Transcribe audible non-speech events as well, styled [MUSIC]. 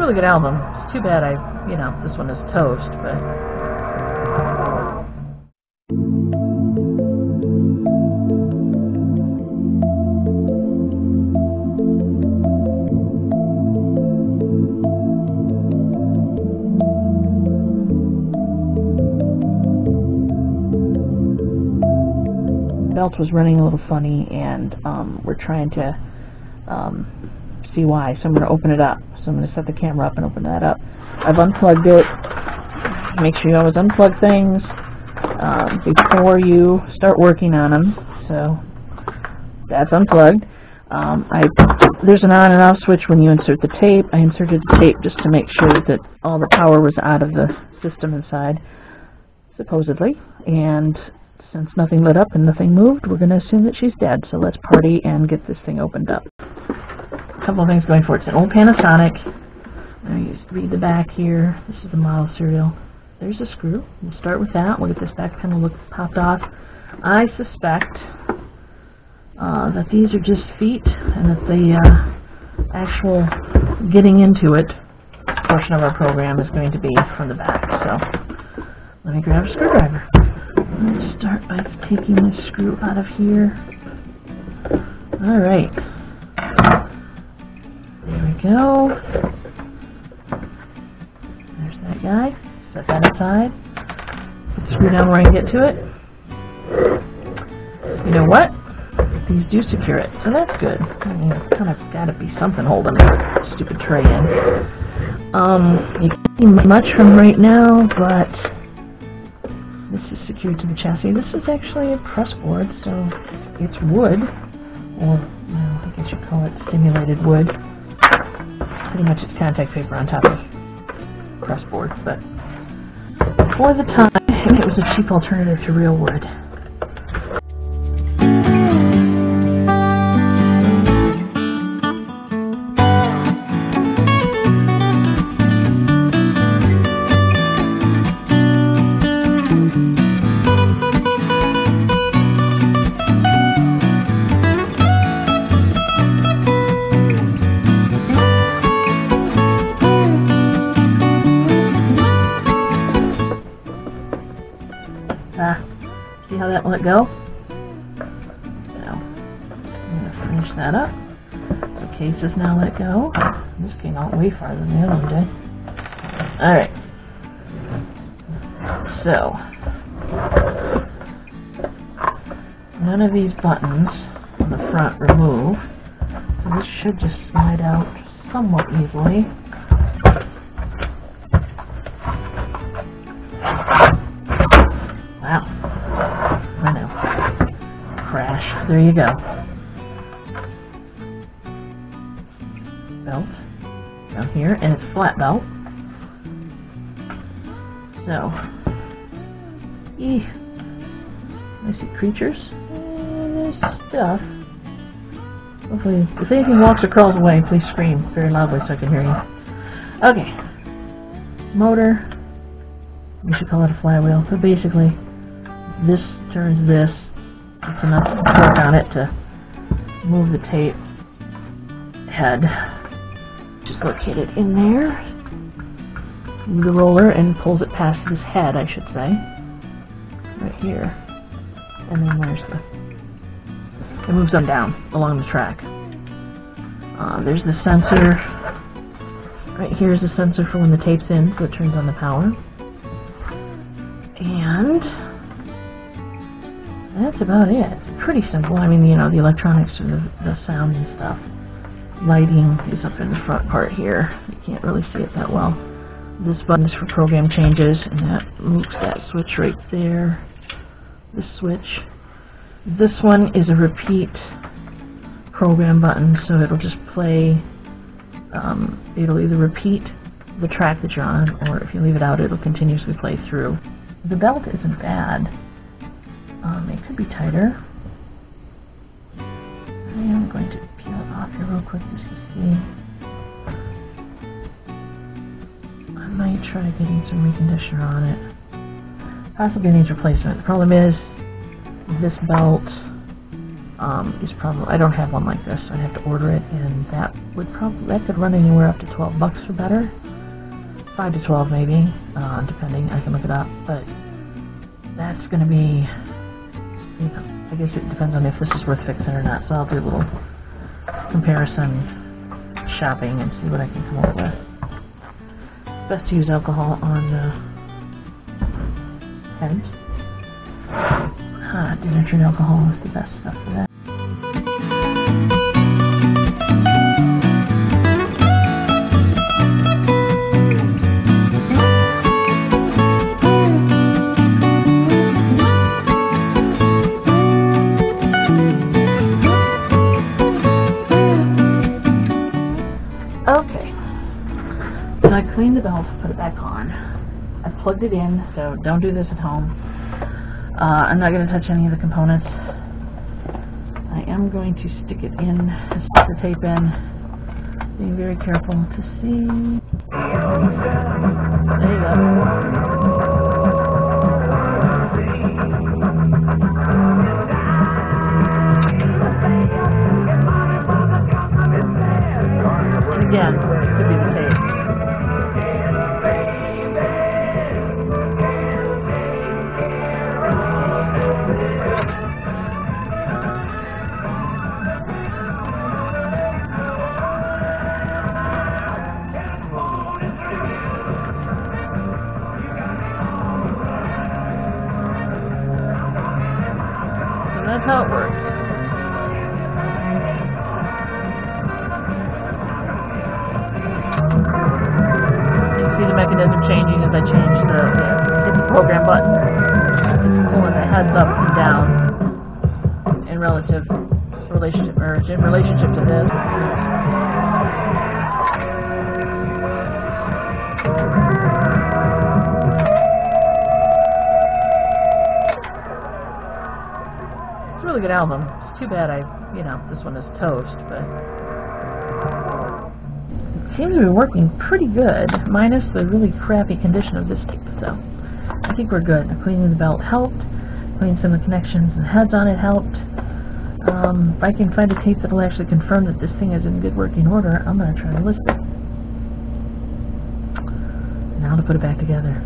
really good album. It's too bad I, you know, this one is toast, but... belt was running a little funny and um, we're trying to um, see why. So I'm going to open it up. So I'm going to set the camera up and open that up. I've unplugged it. Make sure you always unplug things um, before you start working on them. So that's unplugged. Um, I there's an on and off switch when you insert the tape. I inserted the tape just to make sure that all the power was out of the system inside, supposedly. And since nothing lit up and nothing moved, we're going to assume that she's dead. So let's party and get this thing opened up. Couple things going for it. It's an old Panasonic. I read the back here. This is the model serial. There's a screw. We'll start with that. We'll get this back kind of look popped off. I suspect uh, that these are just feet and that the uh, actual getting into it portion of our program is going to be from the back. So let me grab a screwdriver. Let's start by taking this screw out of here. There we go. There's that guy. Set that aside. Screw down where I can get to it. You know what? These do secure it, so that's good. I mean, it's kind of got to be something holding that stupid tray in. Um, you can't see much from right now, but this is secured to the chassis. This is actually a press board, so it's wood, or I guess you call it simulated wood. Pretty much it's contact paper on top of press board, but for the time, [LAUGHS] it was a cheap alternative to real wood. That let go? To finish that up. The case is now let go. This came out way farther than the other one did. Alright. So, none of these buttons on the front remove. So this should just slide out somewhat easily. There you go. Belt down here, and it's flat belt. So, eeh, I see creatures. And stuff. Hopefully, if anything walks or crawls away, please scream very loudly so I can hear you. Okay. Motor. We should call it a flywheel. So basically, this turns this enough torque on it to move the tape head. Just it in there. Move the roller and pulls it past this head, I should say. Right here. And then there's the... It moves them down along the track. Uh, there's the sensor. Right here is the sensor for when the tape's in, so it turns on the power. And that's about it. It's pretty simple. I mean, you know, the electronics, the, the sound and stuff. Lighting is up in the front part here. You can't really see it that well. This button is for program changes, and that moves that switch right there. This switch. This one is a repeat program button, so it'll just play, um, it'll either repeat the track that you're on, or if you leave it out, it'll continuously play through. The belt isn't bad. Be tighter. I am going to peel it off here real quick just to see. I might try getting some reconditioner on it. Possibly needs replacement. The problem is, this belt um, is probably, I don't have one like this, so I'd have to order it, and that would probably, that could run anywhere up to 12 bucks or better. 5 to 12 maybe, uh, depending, I can look it up, but that's going to be, you know, I guess it depends on if this is worth fixing or not, so I'll do a little comparison shopping and see what I can come up with. Best to use alcohol on uh, heads. Uh, denatured alcohol is the best stuff for that. The belt, put it back on. I plugged it in, so don't do this at home. Uh, I'm not going to touch any of the components. I am going to stick it in, stick the tape in, being very careful to see. There you go. Relationship to this. It's a really good album. It's too bad I, you know, this one is toast, but it seems to be working pretty good, minus the really crappy condition of this tape, so I think we're good. Cleaning the belt helped, cleaning some of the connections and heads on it helped. Um, if I can find a tape that will actually confirm that this thing is in good working order, I'm going to try to list it. Now to put it back together.